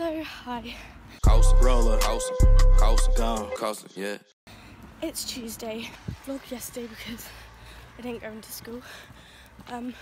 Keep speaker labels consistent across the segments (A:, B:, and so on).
A: So, hi.
B: Coast, roller, coast, coast, gone, coast, yeah.
A: It's Tuesday. Vlogged yesterday because I didn't go into school. Um,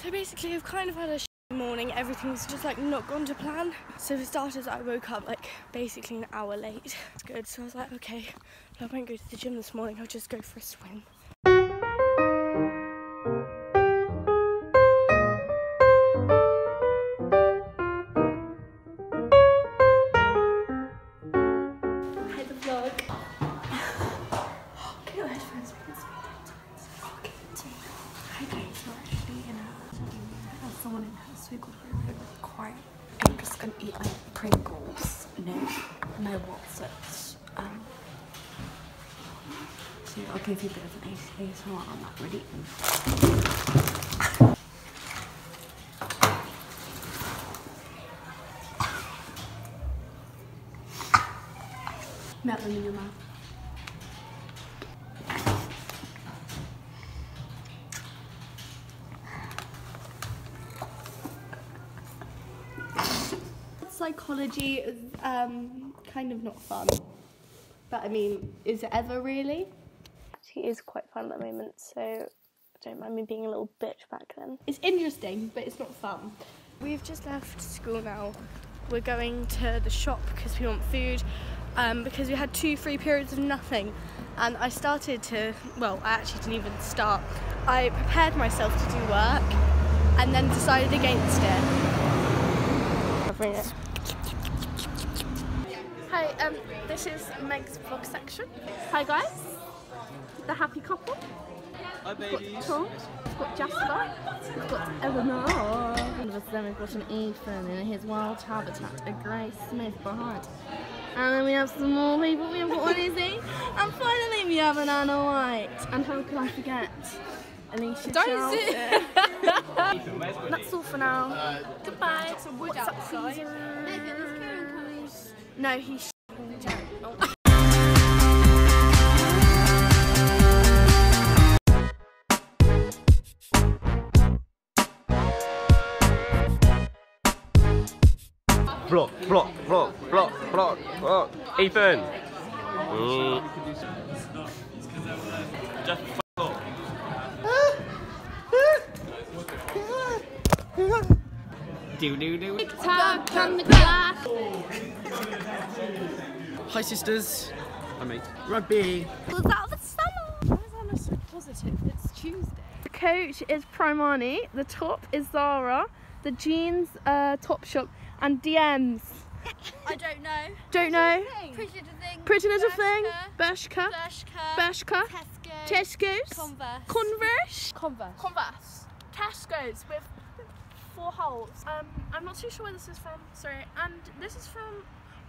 A: so basically, I've kind of had a sh- morning. Everything's just like not gone to plan. So for starters, I woke up like basically an hour late. It's good. So I was like, okay, I won't go to the gym this morning. I'll just go for a swim. A bit of an on that really. Melt them in your mouth. Psychology is um, kind of not fun. But I mean, is it ever really? Actually, is quite fun at the moment, so don't mind me being a little bitch back then. It's interesting, but it's not fun. We've just left school now. We're going to the shop because we want food. Um, because we had two free periods of nothing, and I started to. Well, I actually didn't even start. I prepared myself to do work, and then decided against it. Covering it. Hi, um, this is Meg's vlog section. Hi guys, the happy couple.
C: Hi
A: We've got
C: babies.
A: Tom, we've got Jasper, we've got Eleanor.
D: All of a sudden we've got an Ethan in his wild habitat, a Grace Smith behind. And then we have some more people, we have got one Izzy. And finally we have an Anna White. And how could I forget? Alicia
A: Don't
D: Charlton.
A: That's all for now. Goodbye. Some wood outside. No, he's.
C: Block, block, block, block, block, block. Ethan. Mm. Just f off. do do do.
D: Tag on the glass.
C: Hi sisters. Hi mate. Rugby.
A: Was out of the summer. Why is Anna so positive? It's Tuesday. The coach is Primani, the top is Zara, the jeans uh, Topshop, and DMs.
E: I don't know.
A: Don't know.
E: Pretty little thing.
A: Pretty little thing.
E: Bershka,
A: Bershka.
E: Bershka.
A: Bershka.
E: Tesco.
A: Tesco's.
E: Converse.
A: Converse.
E: Converse.
A: Converse. Tesco's with four holes. Um, I'm not too sure where this is from. Sorry. And this is from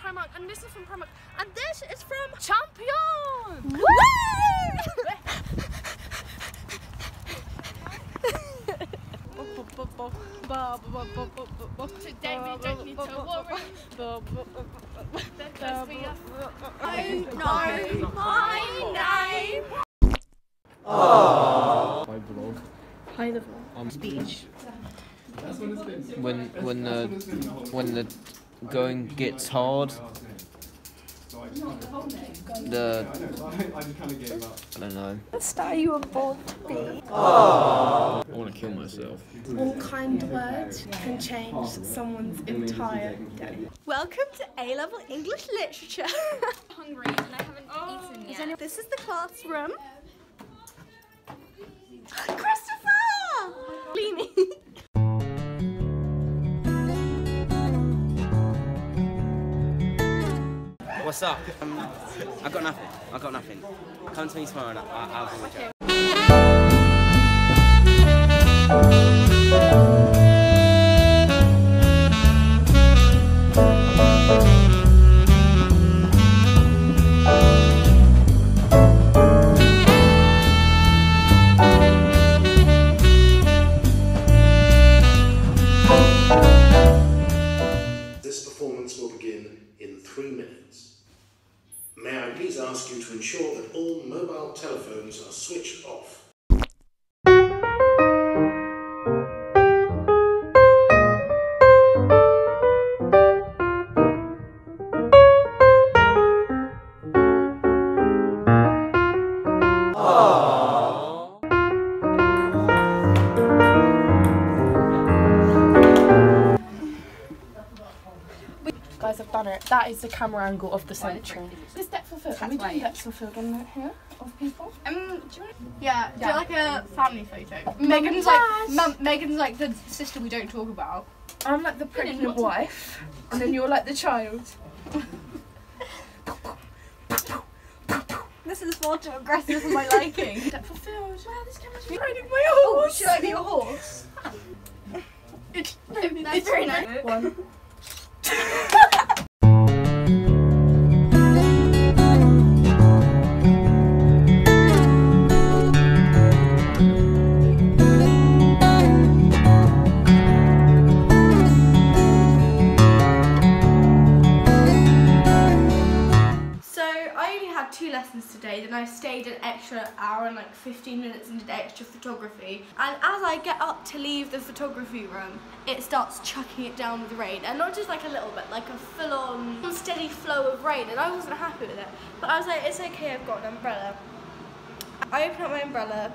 A: Primark. And this is from Primark. And this is from Champion. Today we don't need to worry. Because we are. I know my name. Oh.
F: my vlog.
A: Hi, the
F: Um,
A: speech.
F: when when the when the going gets hard, the I don't know.
A: Star you were born to be.
F: I want to kill myself.
A: One kind word can change someone's entire day. Welcome to A level English literature.
E: hungry and I haven't eaten oh. yet.
A: this is the classroom. Christopher! Leaning.
G: What's up? Um, I got nothing. I got nothing. Come to me tomorrow and I, I'll do my
H: May I please ask you to ensure that all mobile telephones are switched off?
I: Guys, I've done it. That is the camera angle of the century. This depth of field. Are we doing depth of field on that here of people?
A: Um, do you want yeah, do
I: Yeah.
A: like a family photo.
I: Megan's
A: Megan's like, mum, Megan's like the sister we don't talk about.
I: I'm like the pregnant wife, and then you're like the child.
A: This is far too aggressive for my liking.
I: Depth of. Wow, this camera's riding my
A: oh, should I be a horse?
I: It's,
A: That's very nice.
I: One.
A: lessons today, then I stayed an extra hour and like 15 minutes and did extra photography. And as I get up to leave the photography room, it starts chucking it down with rain. And not just like a little bit, like a full on steady flow of rain. And I wasn't happy with it. But I was like, it's okay, I've got an umbrella. I open up my umbrella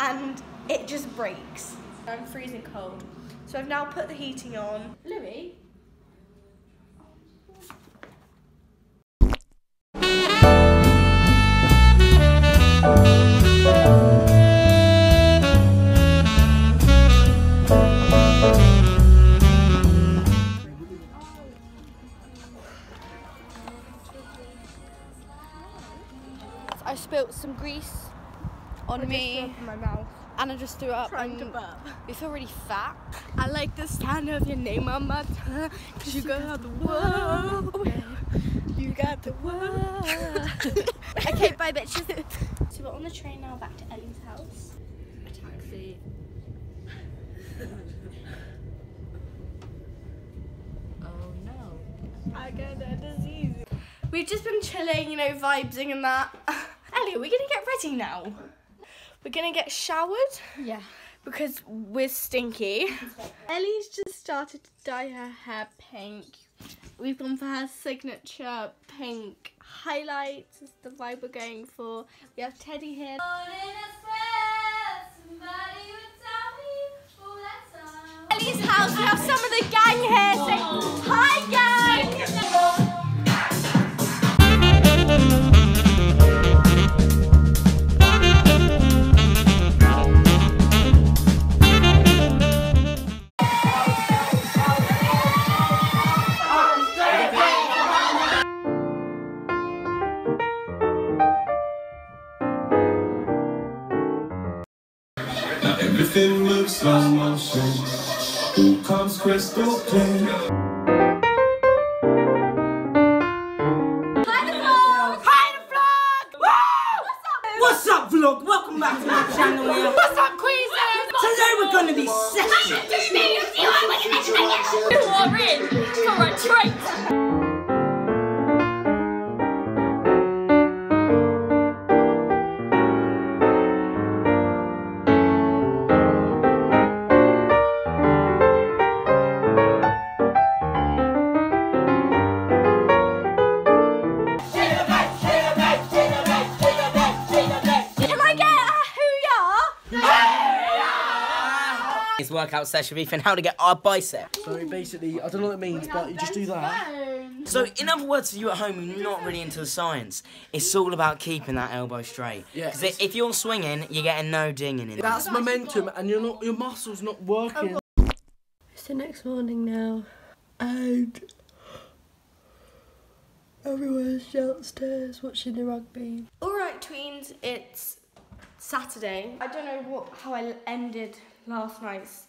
A: and it just breaks. I'm freezing cold. So I've now put the heating on. Louis? Me
E: my mouth.
A: and I just threw up.
E: Trying to
A: and
E: burp.
A: You feel really fat. I like the sound of your name on my tongue. Cause you got the world. You got the world. okay, bye bitches. so we're on the train now back to Ellie's house. A taxi.
D: Oh no.
A: I got a disease. We've just been chilling, you know, vibesing and that. Ellie, are we're gonna get ready now. We're gonna get showered.
E: Yeah.
A: Because we're stinky. Ellie's just started to dye her hair pink. We've gone for her signature pink highlights. Is the vibe we're going for. We have Teddy here. Ellie's house. We have some of the gang here. Say hi, gang.
J: Comes crystal clear?
K: Workout session with Ethan, how to get our bicep.
L: So basically, I don't know what it means, but you just do that.
K: So, in other words, for you at home, you're not really into the science. It's all about keeping that elbow straight.
L: Yeah.
K: Because if you're swinging, you're getting no dinging in. It.
L: That's momentum, and you're not your muscles not working.
A: It's the next morning now, and everyone's downstairs watching the rugby. All right, tweens, it's Saturday. I don't know what how I ended last night's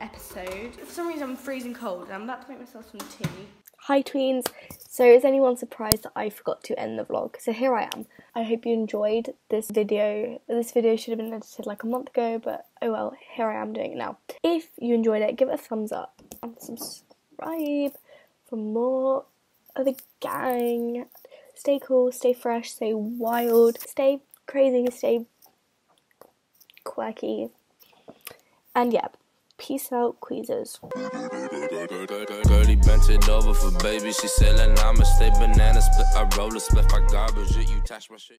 A: episode. For some reason, I'm freezing cold, and I'm about to make myself some tea. Hi, tweens. So, is anyone surprised that I forgot to end the vlog? So here I am. I hope you enjoyed this video. This video should have been edited like a month ago, but oh well, here I am doing it now. If you enjoyed it, give it a thumbs up and subscribe for more of the gang. Stay cool, stay fresh, stay wild, stay crazy, stay quirky. And yeah, peace out, queezers.
B: Girlie bent it over for baby. She said, "I'ma banana split. I roll a split. I garbage. You touch my shit."